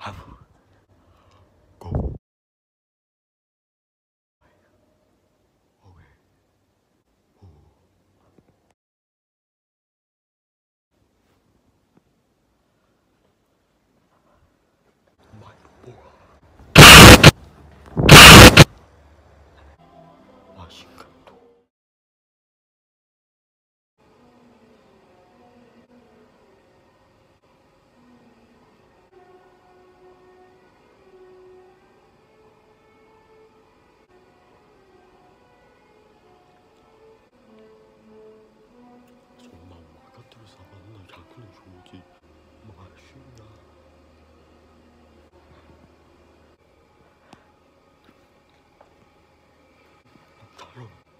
boy. Washington. 정말 Bullshit.